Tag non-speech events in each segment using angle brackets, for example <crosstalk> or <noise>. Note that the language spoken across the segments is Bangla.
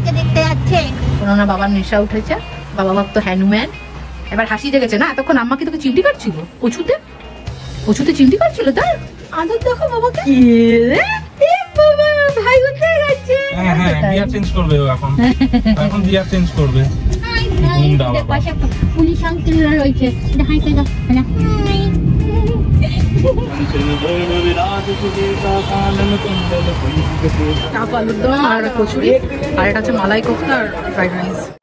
কাকে দেখতে যাচ্ছে। ওনার বাবার নেশা উঠেছে বাবা ভক্ত হ্যানুম্যান এবার হাসি জেগেছে না এতক্ষণ আম্মা কি তোকে চিমটি কাটছিল কচুতে কচুতে চিমটি কাটছিল তাই আদর দেখো বাবাকে। ভাই গেছে হ্যাঁ হ্যাঁ চেঞ্জ করবে এখন। এখন চেঞ্জ করবে। পাশে পুলিশ রয়েছে। এটা হাই করে <laughs> আলুর দম আর কচুরি আর এটা হচ্ছে মালাই কোফতা আর fried rice.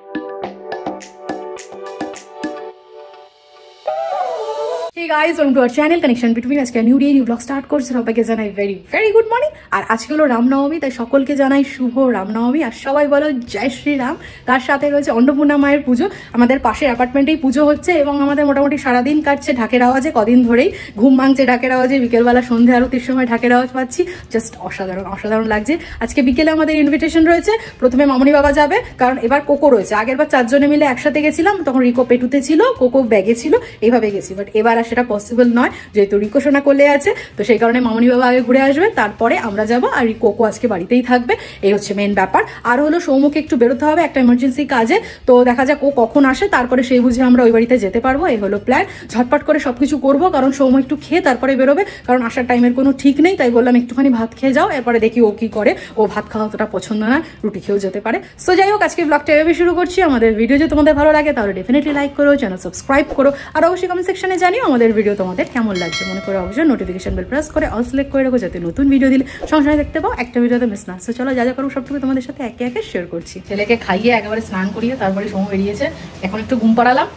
Hey guys, welcome to our channel Connection Between আজকে new day new blog start করছে সবাইকে জানাই ভেরি ভেরি গুড মর্নিং আর আজকে হলো রামনবমী তাই সকলকে জানাই শুভ রামনবমী আর সবাই বলো জয় শ্রীরাম তার সাথে রয়েছে অন্নপূর্ণা মায়ের পুজো। আমাদের পাশের অ্যাপার্টমেন্টেই পুজো হচ্ছে এবং আমাদের মোটামুটি সারাদিন কাটছে ঢাকের আওয়াজে কদিন ধরেই ঘুম ভাঙছে ঢাকের আওয়াজে। বিকেলবেলা সন্ধে আরতির সময় ঢাকের আওয়াজ পাচ্ছি। জাস্ট অসাধারণ অসাধারণ লাগছে। আজকে বিকেলে আমাদের ইনভিটেশন রয়েছে। প্রথমে মামনি বাবা যাবে কারণ এবার কোকো রয়েছে। আগের বার চারজনে মিলে একসাথে গেছিলাম তখন রিকো পেটুতে ছিল কোকো ব্যাগে ছিল এইভাবে গেছি। বাট এবার আর সেটা পসিবল নয়, যেহেতু রিকো সোনা করলে আছে, তো সেই কারণে মামনি বাবা আগে ঘুরে আসবে, তারপরে আমরা যাব আর কোকো আজকে বাড়িতেই থাকবে, এই হচ্ছে মেন ব্যাপার। আর হলো সৌমুখে একটু বেরোতে হবে একটা এমার্জেন্সি কাজে, তো দেখা যাক ও কখন আসে, তারপরে সেই বুঝে আমরা ওই বাড়িতে যেতে পারব, এই হলো প্ল্যান ঝটপট করে সবকিছু করব, কারণ সৌম একটু খেয়ে তারপরে বেরোবে, কারণ আসার টাইমের কোনো ঠিক নেই, তাই বললাম একটুখানি ভাত খেয়ে যাও, এরপরে দেখি ও কি করে। ও ভাত খাওয়া অতটা পছন্দ না, রুটি খেয়েও যেতে পারে। সো যাই হোক আজকে ব্লগটা এভাবে শুরু করছি। আমাদের ভিডিও যদি তোমাদের ভালো লাগে, তাহলে ডেফিনেটলি লাইক করো চ্যানেল সাবস্ক্রাইব করো, আর অবশ্যই কমেন্ট সেকশনে জানিও আমাদের ভিডিও তোমাদের কেমন লাগছে? মনে করে অবশ্যই নোটিফিকেশন বেল প্রেস করে অল সিলেক্ট করে রাখো যাতে নতুন ভিডিও দিলে সঙ্গে দেখতে পাও, একটা ভিডিওতে মিস না। সো চলো যা যা করো সবটুকু তোমাদের সাথে একে একে শেয়ার করছি। ছেলেকে খাইয়ে একেবারে স্নান করিয়ে তারপরে সময় বেরিয়েছে। এখন একটু ঘুম পাড়ালাম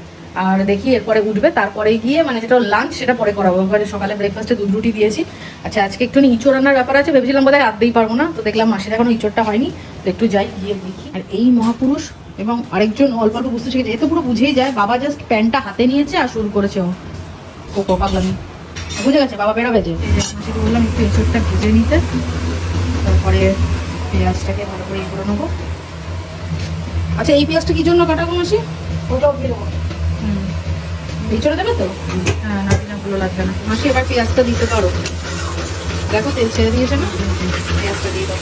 আর দেখি এরপরে উঠবে। তারপরে গিয়ে মানে যেটা লাঞ্চ সেটা পরে করাবো। এবারে সকালে ব্রেকফাস্টে দুধ রুটি দিয়েছি। আচ্ছা আজকে একটু ইঁচড় রান্নার ব্যাপার আছে, ভেবেছিলাম বোধহয় রাখতেই পারব না। তো দেখলাম মাসির এখনও ইঁচড়টা হয়নি। তো একটু যাই, গিয়ে দেখি। আর এই মহাপুরুষ এবং আরেকজন অল্প অল্প বুঝতে শিখেছে এ তো পুরো বুঝেই যায়, বাবা জাস্ট প্যান্টটা হাতে নিয়েছে আর শুরু করেছে ও। ও কো পাগলামি। বুঝে গেছে বাবা বেরোবে যে। মাসিকে বললাম একটু ভেজে নিতে। তারপরে পেঁয়াজটাকে ভালো করে করে নেব। আচ্ছা এই পেঁয়াজটা কি জন্য কাটাবো মাসি? ওটাও হুম। এই দেবে তো? হ্যাঁ না ভালো লাগবে না। মাসি এবার পেঁয়াজটা দিতে পারো। দেখো তেল ছেড়ে দিয়েছে না? পেঁয়াজটা দিয়ে দাও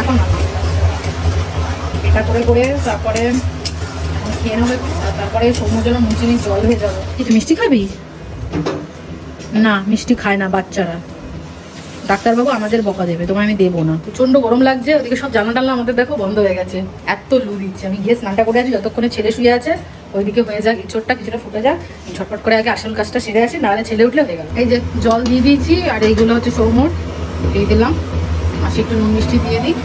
এখন না এটা করে করে তারপরে খেয়ে নেবে তারপরে সমুদ্র জন্য মুছে নিয়ে জল হয়ে যাবে। তুই মিষ্টি খাবি? না, মিষ্টি খায় না বাচ্চারা। ডাক্তারবাবু আমাদের বকা দেবে, তোমায় আমি দেবো না। প্রচণ্ড গরম লাগছে, ওদিকে সব জানা টানলা আমাদের দেখো বন্ধ হয়ে গেছে। এত লু দিচ্ছে। আমি গিয়ে স্নানটা করে আছি যতক্ষণে ছেলে শুয়ে আছে, ওইদিকে হয়ে যাক ইঁচড়টা কিছুটা ফুটে যাক, ঝটপট করে আগে আসল কাজটা সেরে আসি, নাহলে ছেলে উঠলে হয়ে গেল। এই যে জল দিয়ে দিয়েছি, আর এইগুলো হচ্ছে সৌমর দিয়ে দিলাম। মাসি একটু নুন মিষ্টি দিয়ে দিই।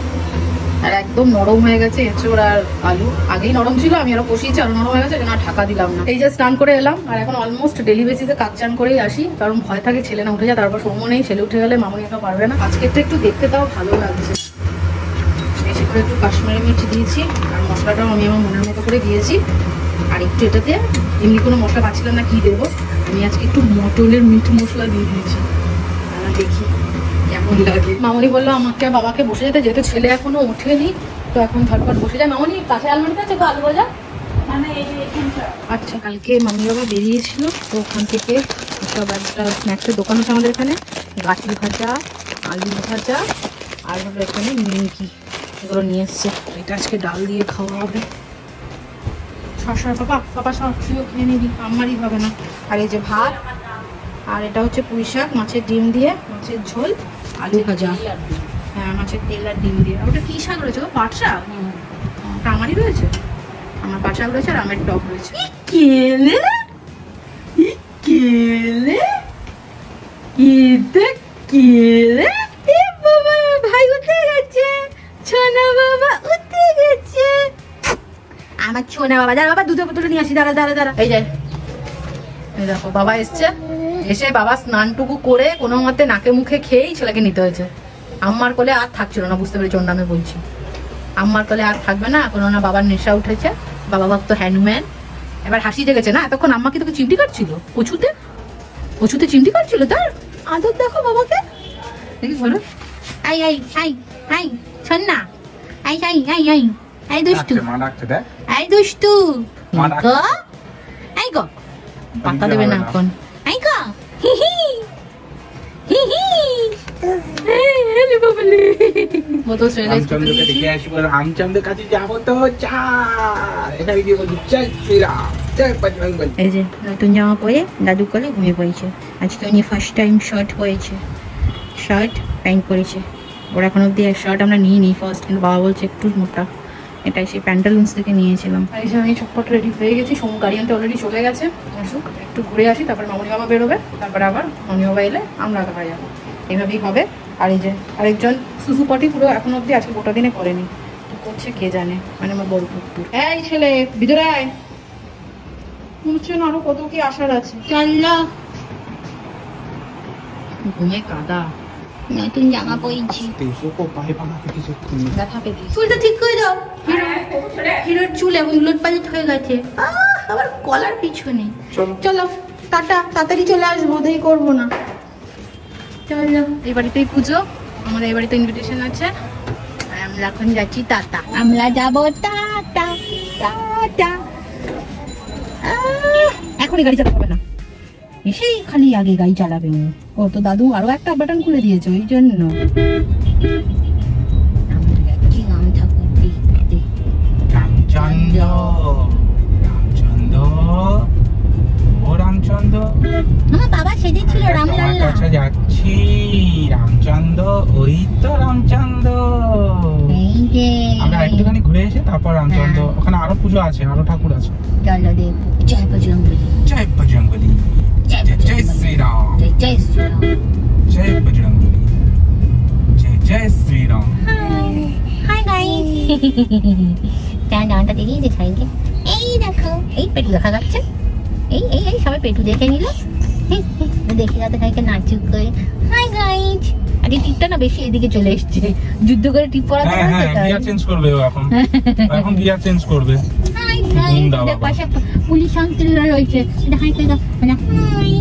আর একদম নরম হয়ে গেছে এঁচড় আর আলু। আগেই নরম ছিল, আমি আরও কষিয়েছি, আরও নরম হয়ে গেছে আর ঢাকা দিলাম না। এই যে স্নান করে এলাম, আর এখন অলমোস্ট ডেলি বেসিসে কাজ চান করেই আসি, কারণ ভয় থাকে ছেলে না উঠে যায়, তারপর সময় নেই, ছেলে উঠে গেলে মামনি একা পারবে না। আজকেরটা একটু দেখতে তাও ভালো লাগছে। বেশি করে একটু কাশ্মীরি মির্চ দিয়েছি, আর মশলাটাও আমি আমার মনের মতো করে দিয়েছি। আর একটু এটাতে, এমনি কোনো মশলা পাচ্ছিলাম না, কি দেবো? আমি আজকে একটু মটনের মিট মশলা দিয়ে দিয়েছি। দেখি। কেমন লাগে? মামনি বলল আমাকে বাবাকে বসে যেতে যেহেতু ছেলে এখনও ওঠেনি তো এখন ঝটপট বসে যায়। মামনি কাছে আলমারিতে আছে তো আলু ভাজা আচ্ছা কালকে মামনি বাবা বেরিয়েছিল তো ওখান থেকে সব একটা স্ন্যাক্সের দোকান আছে আমাদের এখানে গাঠি ভাজা আলু ভাজা আর হলো এখানে নিমকি এগুলো নিয়ে এসছে। এটা আজকে ডাল দিয়ে খাওয়া হবে। শশা পাপা পাপা সব তুইও খেয়ে নিবি আমারই হবে না। আর এই যে ভাত আর এটা হচ্ছে পুঁই শাক মাছের ডিম দিয়ে মাছের ঝোল। আলু ভাজা হ্যাঁ মাছের তেল আর ডিম দিয়ে। ওটা কি শাক রয়েছে গো? পাট শাক ওটা আমারই রয়েছে? আমার পাট শাক রয়েছে আর আমের টক রয়েছে। কেলে? কেলে? এটা কেলে? বাবা ভাই উঠে গেছে। ছোনা বাবা উঠে গেছে। আমার ছোনা বাবা দাঁড়া বাবা দুধের বোতল নিয়ে আসি দাঁড়া দাঁড়া দাঁড়া। এই যায় দেখো বাবা এসছে। এসে বাবা স্নানটুকু করে কোনো মতে নাকে মুখে খেয়েই ছেলেকে নিতে হয়েছে। আম্মার কোলে আর থাকছিল না বুঝতে পেরেছি ওর বলছি। আম্মার কোলে আর থাকবে না এখন ওনার বাবার নেশা উঠেছে বাবা ভক্ত হ্যান্ডম্যান এবার হাসি জেগেছে না এতক্ষণ আম্মা কি তোকে চিমটি কাটছিল? কচুতে? কচুতে চিমটি কাটছিল তার? আদর দেখো বাবাকে। দেখি বলো আই আই আই আই শোন না। আই আই আই আই আই দুষ্টু। ডাকছে, মা ডাকছে দেখ। আই দুষ্টু। মা নিকো আই গো। পাতা দেবে না এখন। এই যে নতুন জামা পরে দাদু করে ঘুমিয়ে পড়েছে আজকে উনি ফার্স্ট টাইম শার্ট হয়েছে শার্ট প্যান্ট পরেছে ওরা এখন অব্দি শার্ট আমরা নিয়ে নিই ফার্স্ট কিন্তু বাবা বলছে একটু মোটা এটাই সেই প্যান্টালুন্স থেকে নিয়েছিলাম। আর এই যে আমি চটপট রেডি হয়ে গেছি সোম গাড়ি আনতে অলরেডি চলে গেছে। আসুক একটু ঘুরে আসি তারপর মামনি বাবা বেরোবে তারপরে আবার মামনি বাবা এলে আমরা দেখা যাব। এইভাবেই হবে। আর এই যে আরেকজন সুসু পটি পুরো এখন অবধি আজকে গোটা দিনে করেনি। তো করছে কে জানে? মানে আমার বড় পুকুর এই ছেলে ভিতরে আয় আরও কত কি আসার আছে। চলো ঘুমে কাদা। নতুন জামা পরেছি চুলটা ঠিক করে দাও হিরোর চুল এবং উলট পালট হয়ে গেছে আবার কলার পিছনে চলো টাটা তাড়াতাড়ি চলে আসব দেরি করব না চলো এই বাড়িতেই পুজো আমাদের এই বাড়িতে ইনভিটেশন আছে আর আমরা এখন যাচ্ছি টাটা আমরা যাব টাটা টাটা এখনই গাড়ি চালাতে হবে না এসেই খালি আগে গাড়ি চালাবে ও ও তো দাদু আরও একটা বাটন খুলে দিয়েছে ওই জন্য। আমরা যাচ্ছি রামচন্দ্র বাবা রামলাল্লা যাচ্ছি। ওই তো রামচন্দ্র। আমরা একটুখানি ঘুরে এসে তারপর রামচন্দ্র। ওখানে আরও পুজো আছে আরও ঠাকুর আছে। জয় বজরং জয় বজরং তার নামটা দেখেই যে ছাইকে এই দেখো। এই পেটু দেখা যাচ্ছে। এই এই এই সবাই পেটু দেখে নিল। দেখে যাতে খাইকে নাচুক করে। হাই গাইস আর এই টিপটা না বেশি এদিকে চলে এসছে। যুদ্ধ করে টিপ পড়াতে হ্যাঁ হ্যাঁ গিয়ার চেঞ্জ করবে ও এখন। <laughs> এখন গিয়ার চেঞ্জ করবে। হাই বাবা। পাশে পুলিশ আঙ্কেলরা রয়েছে। এটা হাই করে দাও মানে। হাই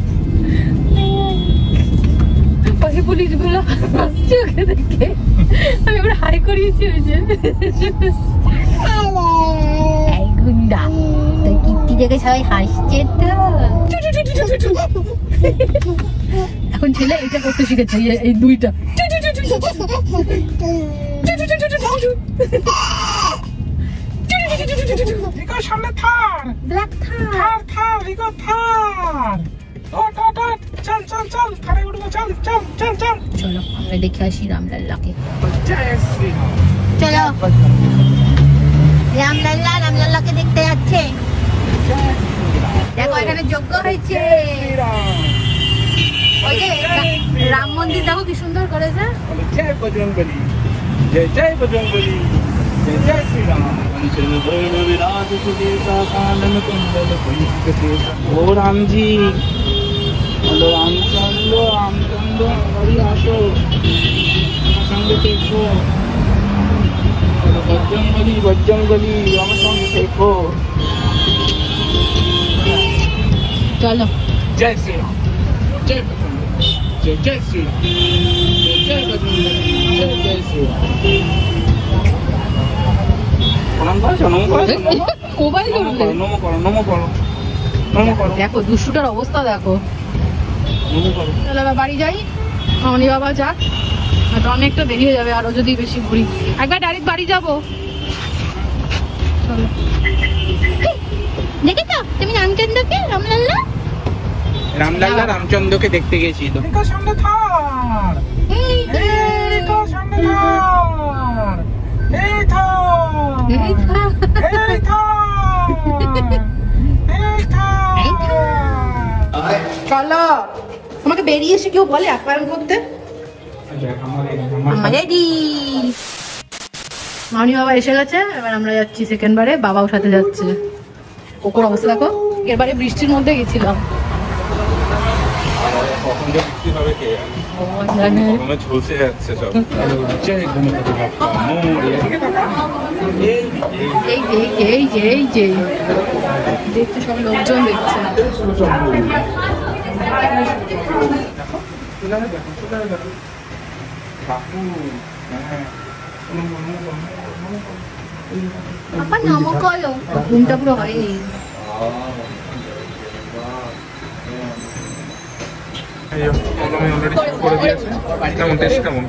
<laughs> পাশে পুলিশগুলো আসছে ওকে দেখে। আমি এবার হাই করিয়েছি ওই যে। গুন্ডা তোর কীর্তি দেখে সবাই হাসছে তো। এখন ছেলে এটা করতে শিখেছে এই- দুইটা। সামনে থার। ব্ল্যাক থার। থার থার রিকো থার। ওট ওট ওট চল চল চল থারে উঠবো চল চল চল চল। চলো আমরা দেখে আসি রামলাল্লাকে চলো। রামলাল্লা রামলাল্লাকে দেখতে যাচ্ছে। দেখো এখানে যজ্ঞ হয়েছে। ওই যে রাম। মন্দির দেখো কি সুন্দর করেছে। জয় বজরং জয় জয় বজরং বলি জয় জয় রামচন্দ্র রামচন্দ্র বাড়ি আসো। আমার সঙ্গে দেখো বজ্রং বলি বজ্রং বলি আমার সঙ্গে দেখো চলো। জয় শ্রীরাম। জয় বজরং বলি জয় জয় শ্রীরাম। জয় জয় জয় জয় শ্রীরাম। প্রণাম করো নমো করো মোবাইল নমো করো নমো করো নমো করো। দেখো দুষ্টুটার অবস্থা দেখো। করো বাড়ি যাই। মামনি বাবা যাক। হয়তো অনেকটা দেরি হয়ে যাবে আরও যদি বেশি ঘুরি। একবার ডাইরেক্ট বাড়ি যাব। চলো। দেখেছ? তুমি রামচন্দ্রকে? রামলাল্লা? রামলাল্লা রামচন্দ্রকে দেখতে গেছি। তো সামনে থার বেরিয়ে এসে কেউ বলে আপ্যায়ন করতে? মামনি বাবা এসে গেছে এবার আমরা যাচ্ছি সেকেন্ড বারে বাবাও সাথে যাচ্ছে। কোকোর অবস্থা দেখো এরবারে বৃষ্টির মধ্যে গেছিলাম। দেখতে সব লোকজন দেখছে। সোজারে দেখো, সোজারে দেখো। বাপু, হ্যাঁ। নমো, নমো, নমো, নমো, নমো। পাপা নামও করো ঘুমটা পুরো হয়নি এই যে, আমি already করে দিয়েছি। কেমন টেস্ট কেমন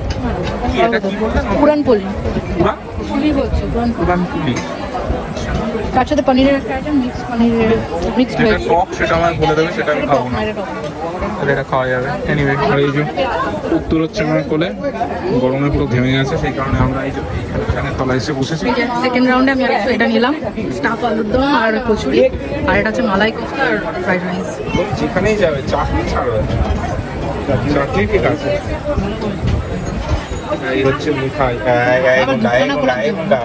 কি এটা কি বললেন পুরান পলি পুরা পুলি হচ্ছে পুরান পুরান পুলি তার সাথে পনিরের একটা আইটেম মিক্স পনিরের মিক্সড ভেজ টক সেটা আমায় বলে দেবে সেটা আমি খাব না। তাহলে এটা খাওয়া যাবে। এনিওয়ে আর এই যে উত্তর হচ্ছে আমার কোলে গরমে পুরো ঘেমে গেছে সেই কারণে আমরা এই যে এখানে তলায় এসে বসেছি। সেকেন্ড রাউন্ডে আমি আরেকটু এটা নিলাম স্টাফ আলুর দম আর কচুরি। আর এটা হচ্ছে মালাই কোফতা আর ফ্রাইড রাইস যেখানেই যাবে চাটনি ছাড়বে। চাটনি ঠিক আছে। এই হচ্ছে মিঠাই। এই গুন্ডা এই গুন্ডা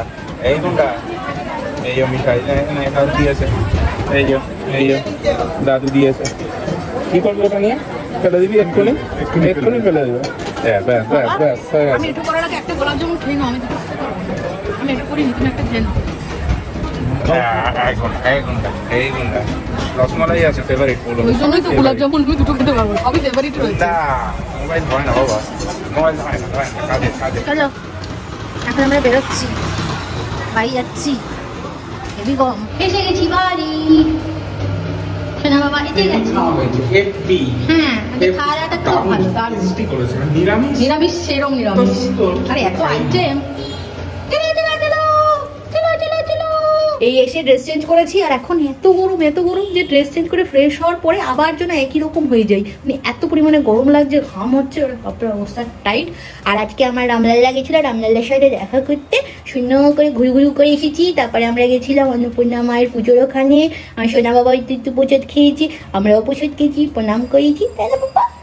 এই গুন্ডা। এই মিঠাই এখানে দাদু দিয়েছে এই যে এই যে দাদু দিয়েছে কি করবি ওটা নিয়ে ফেলে দিবি এক্ষুনি এক্ষুনি ফেলে দিবে হ্যাঁ ব্যাস ব্যাস ব্যাস হয়ে গেছে হ্যাঁ, রসমালাই আছে ফেভারিট বলো ওই জন্যই তো গোলাপ জামুন আমি দুটো খেতে পারব না। সবই ফেভারিট রয়েছে না মোবাইল ধরে না বাবা মোবাইল ধরে না ধরে না কাজে কাজে চলো এখন আমরা বেরোচ্ছি বাড়ি যাচ্ছি হেবি গরম এসে গেছি বাড়ি শোনা বাবা এসে গেছি হেভি হ্যাঁ খাওয়া দাওয়াটা খুব ভালো নিরামিষ নিরামিষ সেরম নিরামিষ। আরে এত আইটেম চলো চলো চলো চলো চলো চলো এই এসে ড্রেস চেঞ্জ করেছি আর এখন এত গরম এত গরম যে ড্রেস চেঞ্জ করে ফ্রেশ হওয়ার পরে আবার যেন একই রকম হয়ে যায় মানে এত পরিমাণে গরম লাগছে, ঘাম হচ্ছে বাপরে, অবস্থা টাইট আর আজকে আমার রামলাল্লা গেছিল রামলাল্লার সাথে দেখা করতে। সুন্দর করে ঘুরি ঘুরি করে এসেছি, তারপরে আমরা গেছিলাম অন্নপূর্ণা মায়ের পুজোর ওখানে। সোনা বাবা একটু প্রসাদ খেয়েছি, আমরাও প্রসাদ খেয়েছি, প্রণাম করেছি। না বাবা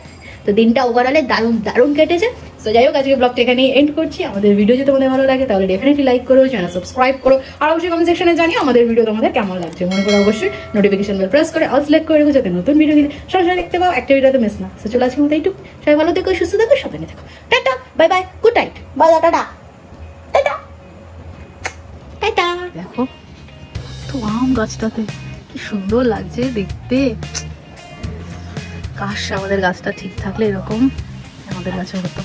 তো দিনটা ওভারঅলে দারুণ দারুণ কেটেছে। তো যাই হোক আজকে ব্লগটা এখানেই এন্ড করছি। আমাদের ভিডিও যদি তোমাদের ভালো লাগে তাহলে ডেফিনেটলি লাইক করো চ্যানেল সাবস্ক্রাইব করো। আর অবশ্যই কমেন্ট সেকশনে জানিও আমাদের ভিডিও তোমাদের কেমন লাগছে। মনে করো অবশ্যই নোটিফিকেশন বেল প্রেস করে অল সিলেক্ট করে রেখো যাতে নতুন ভিডিও দিলে সরাসরি দেখতে পাও একটা ভিডিওতে মিস না। তো চলে আজকে মতো এইটুকু। সবাই ভালো থেকো সুস্থ থেকো সাবধানে থেকো। Tata bye bye good night bye tata. Tata. Tata. দেখো তো আম গাছটাতে কি সুন্দর লাগছে দেখতে। কাশ আমাদের গাছটা ঠিক থাকলে এরকম আমাদের গাছে হতো